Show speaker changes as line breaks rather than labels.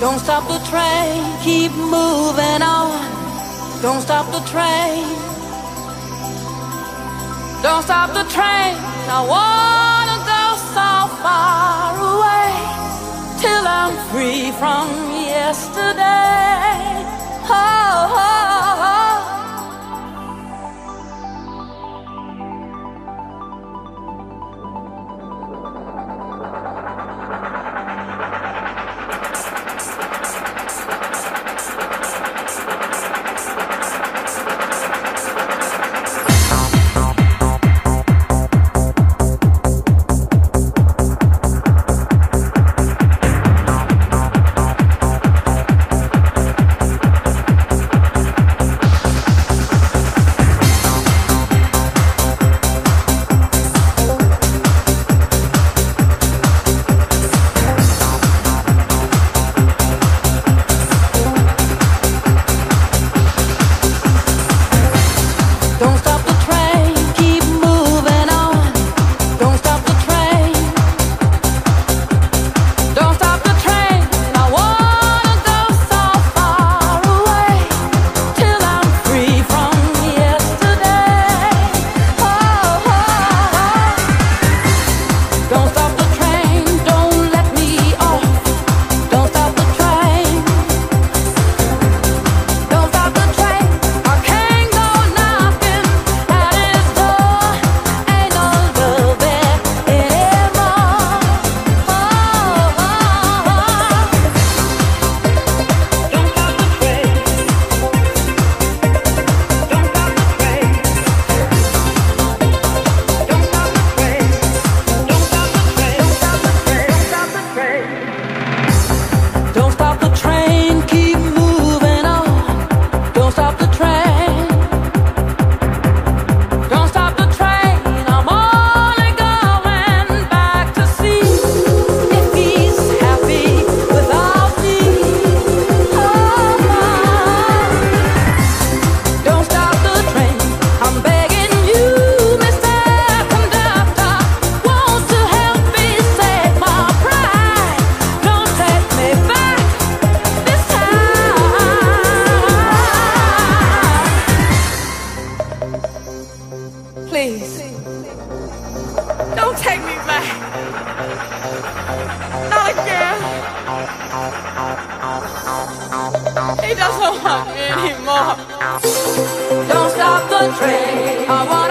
Don't stop the train, keep moving on. Don't stop the train. Don't stop the train. I wanna go so far away till I'm free from yesterday. Don't take me back. Not again. He doesn't want me anymore. Don't stop the train.